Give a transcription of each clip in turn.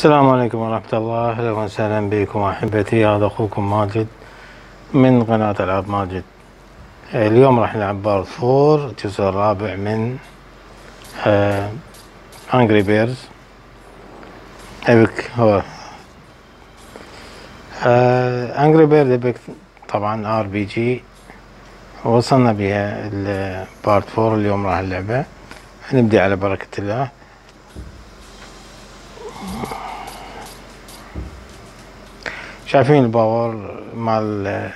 السلام عليكم ورحمة الله. أهلا وسهلا بكم أحبتي. هذا أخوكم ماجد من قناة ألعاب ماجد. اليوم راح نلعب part four الجزء الرابع من Angry Birds Epic هو Angry Birds Epic طبعا RPG وصلنا بها ال part four. اليوم راح نلعبه نبدي على بركة الله. شايفين ال power مال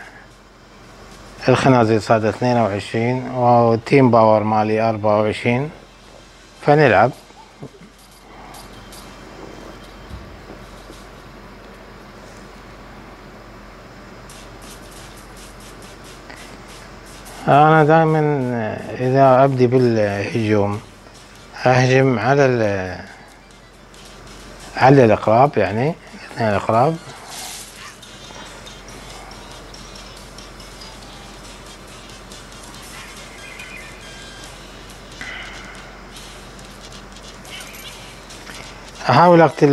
الخنازير اثنين وعشرين وال team power مالي أربعة وعشرين. فنلعب. أنا دائما إذا أبدي بالهجوم أهجم على على الأقراب يعني اثنين الأقراب احاول اقتل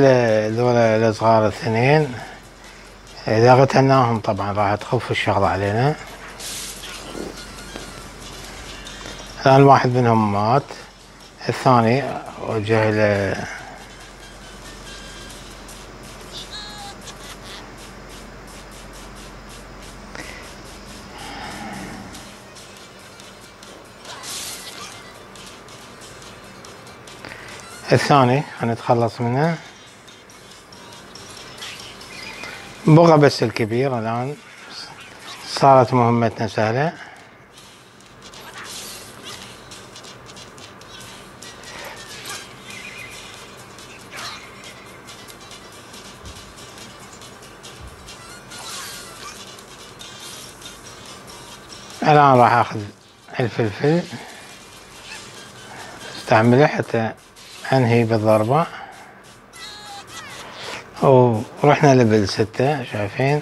ذولا الصغار الاثنين إذا قتلناهم طبعا راح تخف الشغلة علينا. الآن واحد منهم مات. الثاني وجه له الثاني هنتخلص منه. بغى بس الكبير الآن. صارت مهمتنا سهلة. الآن راح أخذ الفلفل. استعمله حتى انهي بالضربة. ورحنا level ستة شايفين؟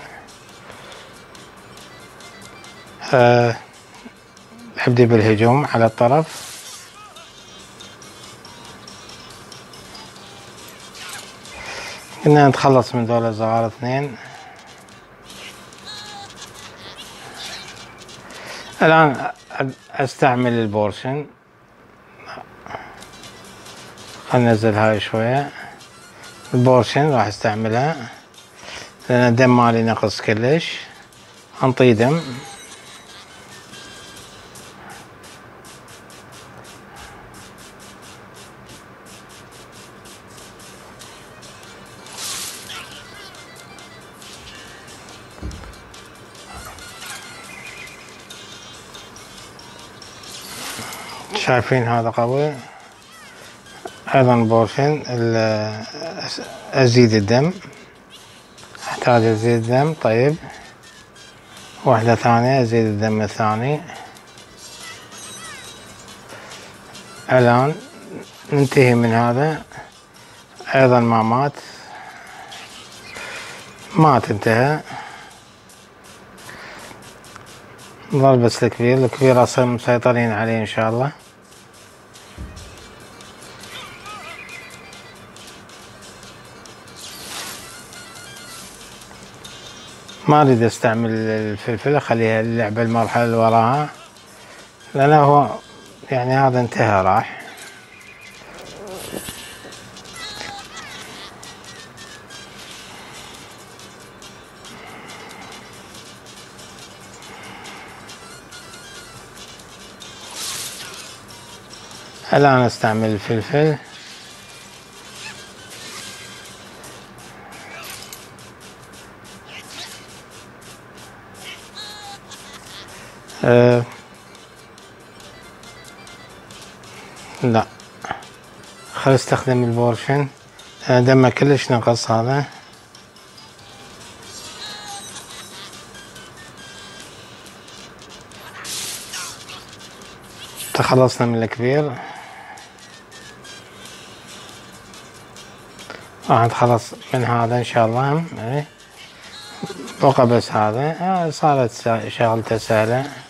أه ابدي بالهجوم على الطرف. كنا نتخلص من دول الصغار اثنين. الآن أستعمل ال potion. ننزل هاي شوية. البورشن راح استعملها لأن الدم مالي نقص كلش. انطي دم. شايفين هذا قوي؟ أيضا بورشن أزيد الدم أحتاج أزيد الدم طيب. واحدة ثانية أزيد الدم الثاني. الآن ننتهي من هذا. أيضا ما مات. مات انتهى بس الكبير. الكبير أصلا مسيطرين عليه إن شاء الله. ما أريد أستعمل الفلفل أخليها اللعبة المرحلة اللي وراها لأن هو يعني هذا انتهى راح. الآن أستعمل الفلفل. أه لا. خل استخدم البورشن دمه كلش نقص هذا. تخلصنا من الكبير. راح نتخلص من هذا إن شاء الله. إيه. بقى بس هذا. آه صارت شغلته سهلة.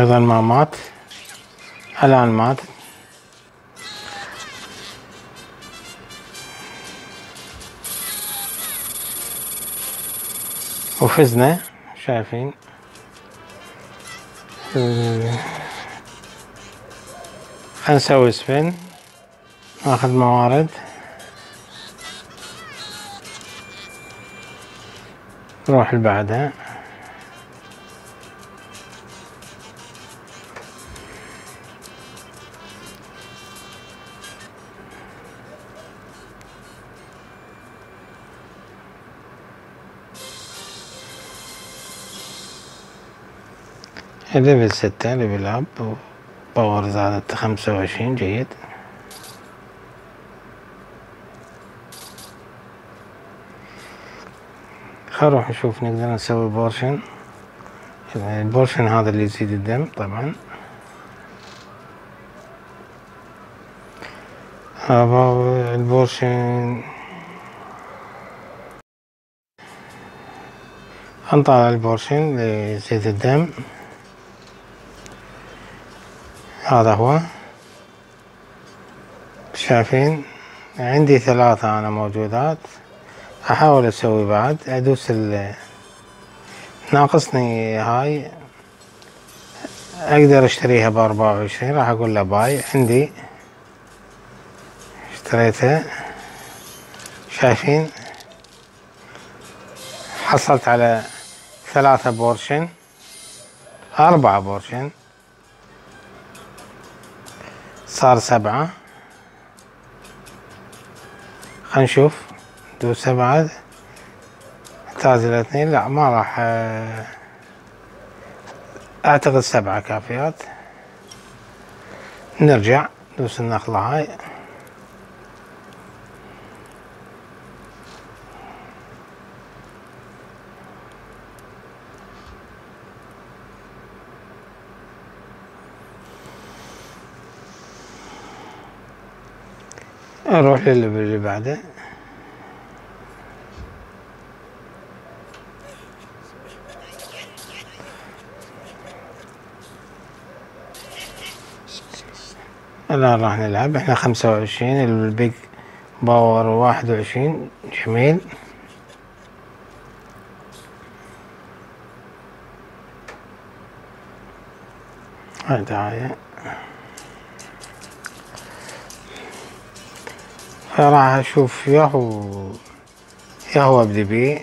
أيضا ما مات الآن مات وفزنا شايفين. خلينا نسوي سبين ناخذ موارد. نروح اللي level ستة level up power زادت خمسة وعشرين جيد. نروح نشوف نقدر نسوي potion. ال potion هذا اللي يزيد الدم طبعا. هذا ال potion. انطلع ال potion ليزيد الدم. هذا هو. شايفين؟ عندي ثلاثة أنا موجودات. أحاول أسوي بعد. أدوس ال ناقصني هاي. أقدر أشتريها بأربعة وعشرين. راح أقول له buy. عندي. اشتريتها شايفين؟ حصلت على ثلاثة potion. أربعة potion. صار سبعة. خلينا نشوف. دوس سبعة. احتاج إلى اثنين. لا ما راح أعتقد سبعة كافيات. نرجع. دوس النخلة هاي. أروح اللي بعده الآن راح نلعب. إحنا خمسة وعشرين ال pig power واحد وعشرين جميل. هاي دعاية. فراح أشوف ياهو ياهو أبدي بيه.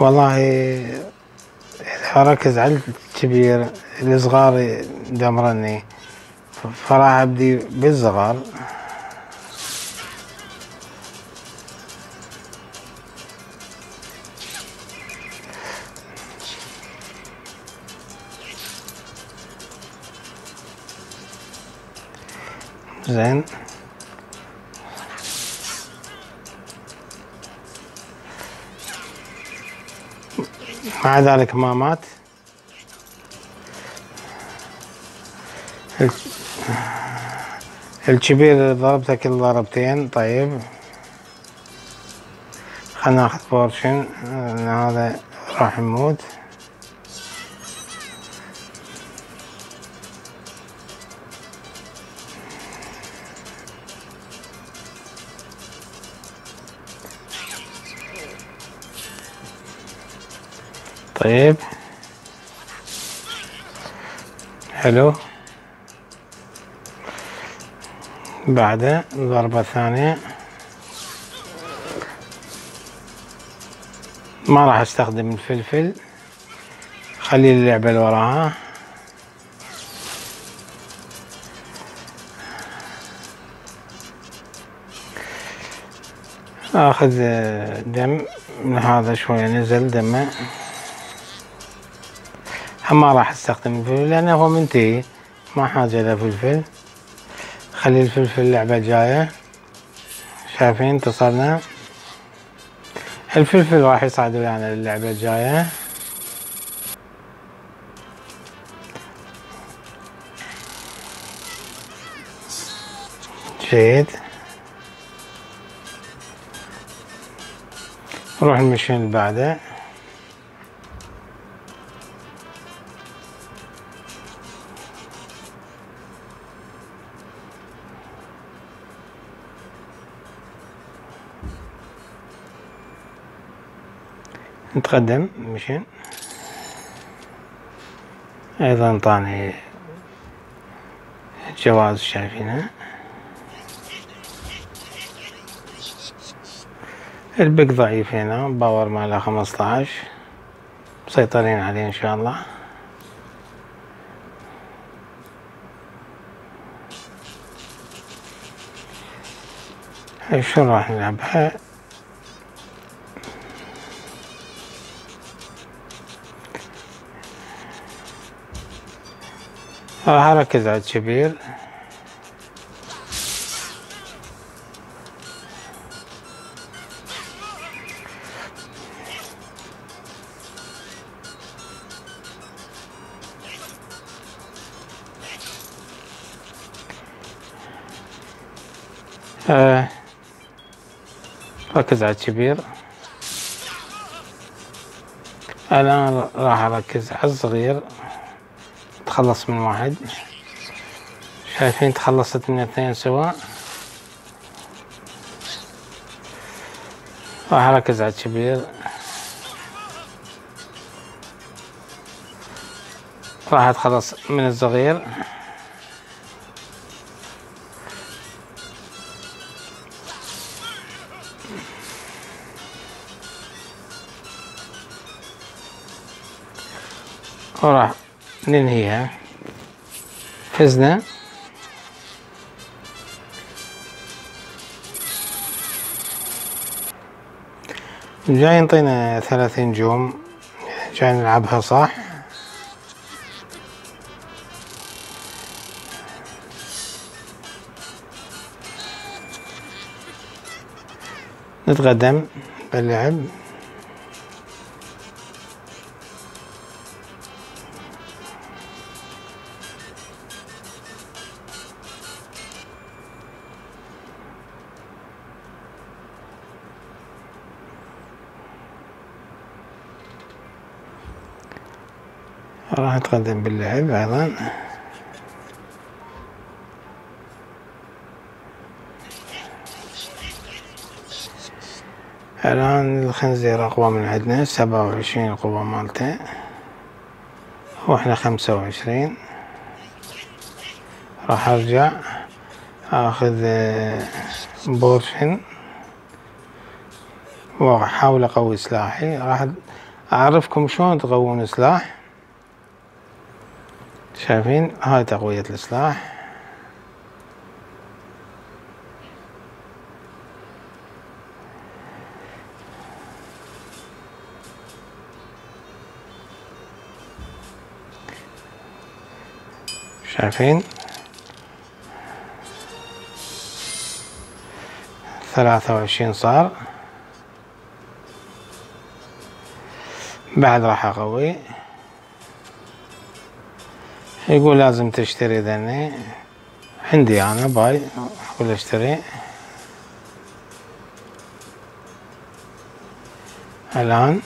والله إذا اركز على الكبير الصغار دمرني. فراح أبدي بالصغار. زين. مع ذلك ما مات. الكبير ضربته كل ضربتين. طيب. خلنا ناخذ بورشن. هذا راح يموت. طيب. حلو. بعده ضربة ثانية. ما راح أستخدم الفلفل. خلي اللعبة اللي وراها آخذ دم. من هذا شوية نزل دمه. ما راح أستخدم الفلفل لأنه هو منتهي ما حاجة إلى فلفل. خلي الفلفل اللعبة جاية. شايفين اتصلنا الفلفل راح يصعد ويانا اللعبة الجاية. جيد. نروح المشين اللي بعده. نتقدم مشين أيضا طاني جواز شايفينه البق ضعيف هنا باور ماله خمسطعش. مسيطرين عليه إن شاء الله. شو راح نلعبها؟ اركز على الكبير. آه، ركز على الكبير. الآن راح أركز على الصغير. تخلص من واحد. شايفين تخلصت من اثنين سوا. راح أركز على الكبير. راح أتخلص من الصغير. وراح ننهيها. فزنا جاي ينطينا ثلاثين نجوم جاي نلعبها صح؟ نتقدم. باللعب راح نتقدم باللعب أيضا. الآن الخنزير أقوى من عندنا سبعة وعشرين القوة مالته. وإحنا خمسة وعشرين. راح أرجع أخذ آه، بورشن. وأحاول أقوي سلاحي. راح أعرفكم شلون تقوون سلاح. شايفين؟ هاي تقوية الإصلاح. شايفين؟ ثلاثة وعشرين صار. بعد راح أقوي يقول لازم تشتري ذني عندي أنا باي. أقول اشتري. الآن.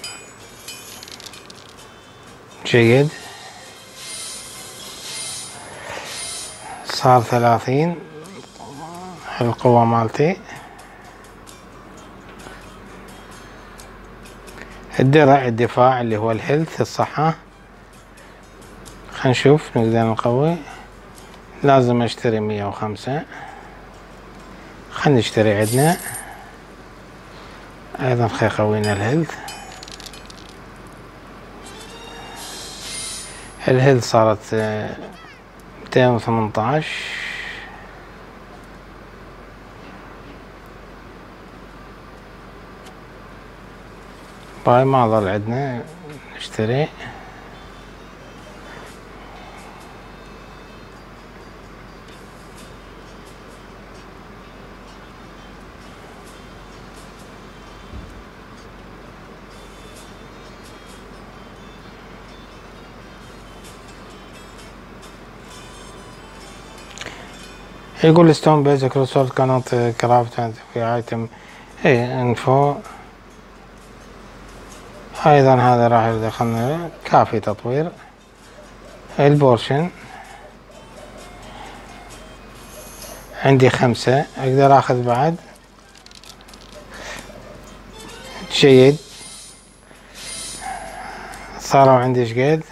جيد. صار ثلاثين. القوة مالتي. الدرع الدفاع اللي هو الهيلث الصحة. نشوف نقدر نقوي. لازم اشتري مية وخمسة. خلينا نشتري عندنا. أيضا خي قوينا ال health. ال health صارت ميتين وثمنتاش buy ما ظل عندنا. نشتري. يقول ستون بيزك ريسورت كانت كرافت في ايتم اي انفو أيضا هذا راح يدخلنا كافي تطوير. البورشن. عندي خمسة أقدر أخذ بعد. جيد. صاروا عندي إيش قد؟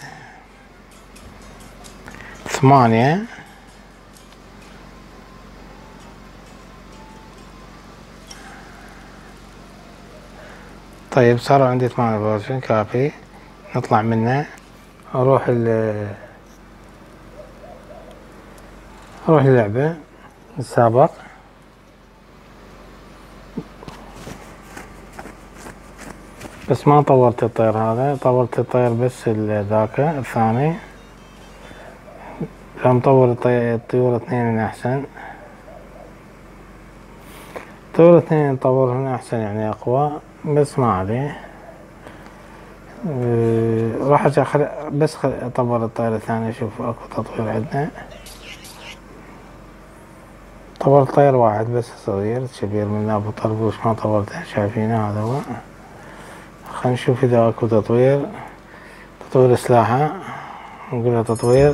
ثمانية. طيب صاروا عندي ثمانية potion كافي نطلع منه. أروح ال أروح اللعبة السابق. بس ما طورت الطير هذا طورت الطير بس ذاك الثاني. فمطور الطيور اثنين أحسن. طيور اثنين نطورهن أحسن يعني أقوى. بس ما عليه راح أخل... بس اطور الطير الثاني أشوف أكو تطوير عندنا. طورت طير واحد بس صغير كبير من أبو طربوش ما طورته شايفينه هذا هو. خلينا نشوف إذا أكو تطوير. تطوير سلاحة نقول تطوير.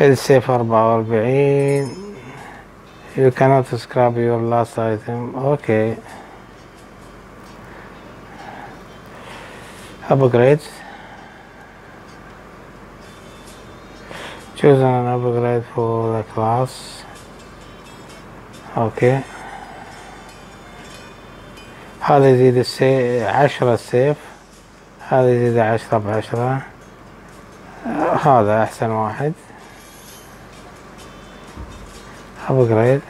السيف أربعة وأربعين. you cannot scrap your last item okay upgrades choose an upgrade for the class okay هذا يزيد السي عشرة سيف هذا يزيد عشرة بعشرة هذا أحسن واحد upgrade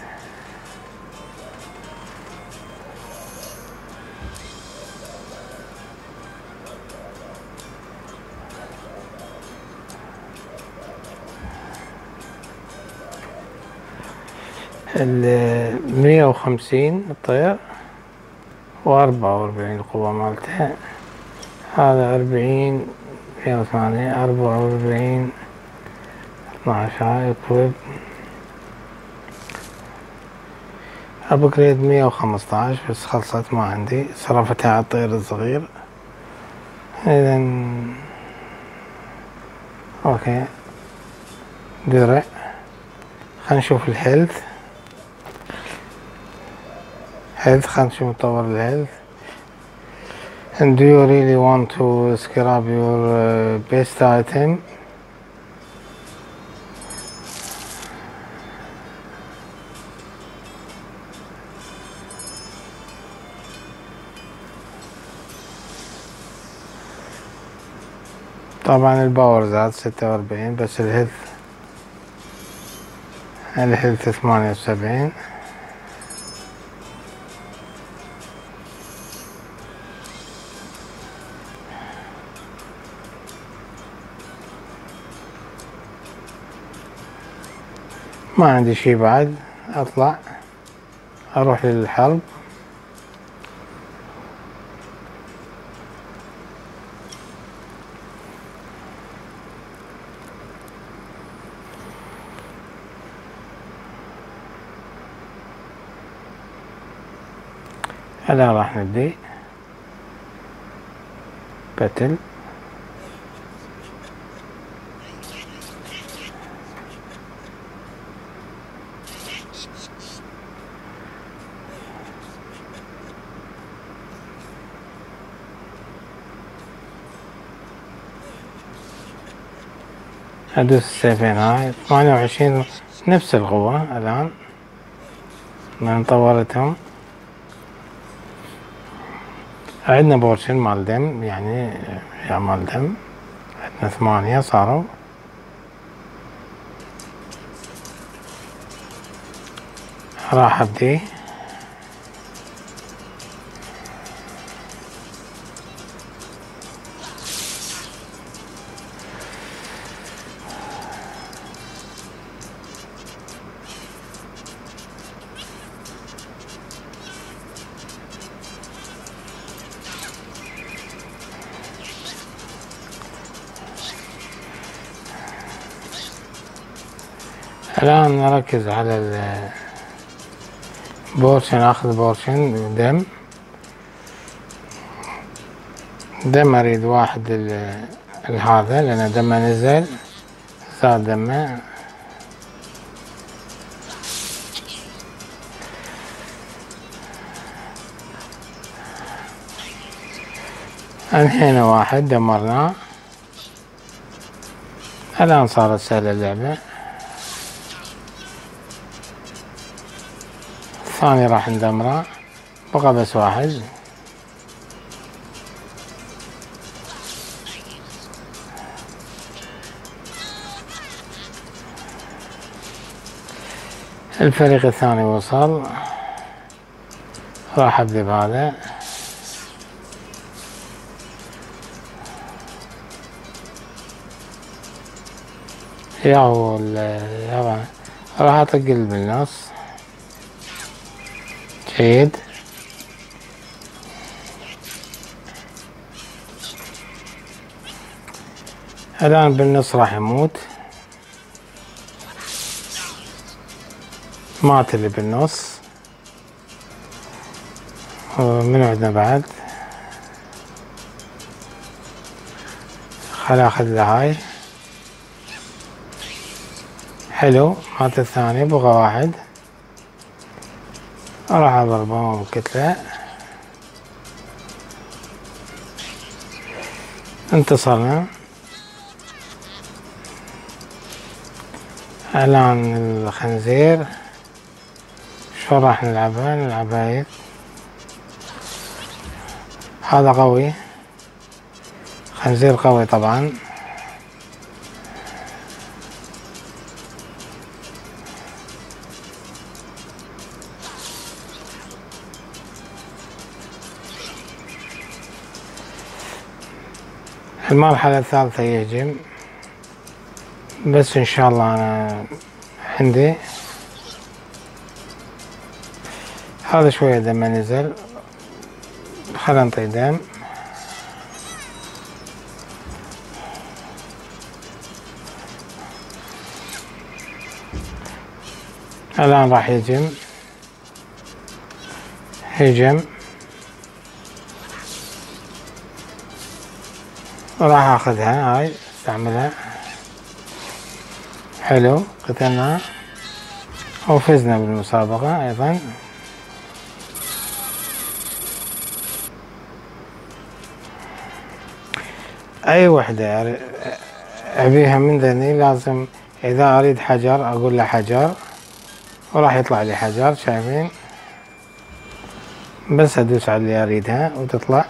المية وخمسين الطير وأربعة وأربعين القوة مالتها هذا أربعين مية وثمانية أربعة وأربعين اثناش هاي ابجريد مية وخمسطعش بس خلصت ما عندي. صرفتها على الطير الصغير. اذا okay. درع. خلينا نشوف ال health health خلينا نشوف نطور ال health and do you really want to scrap your uh, best item? طبعا ال power زاد ستة وأربعين بس ال health ال health ثمانية وسبعين. ما عندي شي بعد أطلع أروح للحرب هلا راح نبدي باتل ادوس السيفين هاي. ثمانية وعشرين نفس القوة الآن. من طورتهم عندنا بورشن مال دم يعني يا مال دم عندنا ثمانية صاروا. راح ابدي الآن نركز على potion آخذ potion دم. دم أريد واحد هذا لأن دمه نزل. زاد دمه. أنهينا واحد دمرناه الآن صارت سهلة اللعبة. الثاني راح ندمره بقى بس واحد. الفريق الثاني وصل. راح ابدي بهذا ياهو راح اطقل بالنص جيد الآن بالنص راح يموت. مات اللي بالنص. من عندنا بعد؟ خل آخذ له هاي. حلو مات الثاني بغى واحد. راح اضربه بكتلة انتصرنا. الان الخنزير. شو راح نلعبها؟ نلعبها هذا قوي. خنزير قوي طبعا. المرحلة الثالثة يهجم بس إن شاء الله أنا عندي. هذا شوية دم نزل. خلنا نطي دم. الآن راح يهجم هجم راح أخذها هاي استعملها. حلو قتلنا. وفزنا بالمسابقة أيضا. أي وحدة أبيها من ذني لازم إذا أريد حجر أقول له حجر. وراح يطلع لي حجر شايفين؟ بس أدوس على اللي أريدها وتطلع.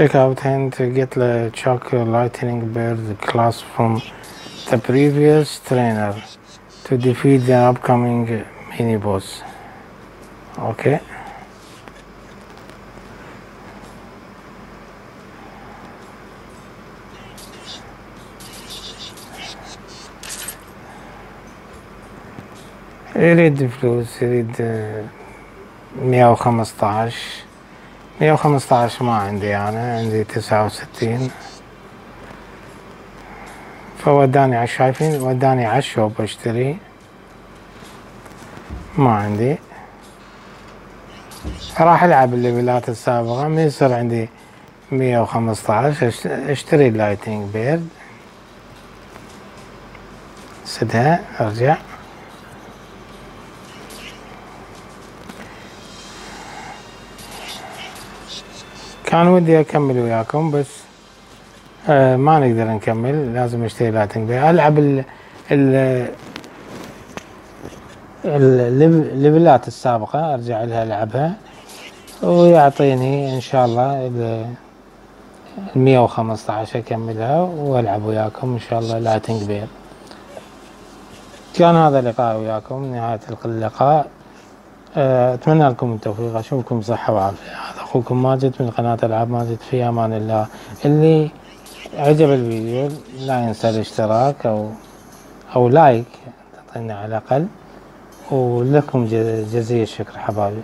check out and get the Chuck Lightning Bird class from the previous trainer to defeat the upcoming mini boss. Okay. read فلوس يريد مية 115 ما عندي أنا يعني عندي 69 فوداني على شايفين؟ وداني على ال shop أشتري ما عندي. راح ألعب الليفلات السابقة من يصير عندي 115 أشتري ال lightning bird سدها أرجع. كان ودي أكمل وياكم بس آه ما نقدر نكمل. لازم أشتري lightning bird ألعب ال ال الليفلات السابقة أرجع لها ألعبها. ويعطيني إن شاء الله ال 115 أكملها وألعب وياكم إن شاء الله lightning bird كان هذا لقاء وياكم نهاية اللقاء آه، أتمنى لكم التوفيق. أشوفكم صحة وعافية. أخوكم ماجد من قناة ألعاب ماجد في أمان الله. اللي عجب الفيديو لا ينسى الاشتراك أو أو لايك تعطينا على الأقل. ولكم جزيل الشكر حبايبي.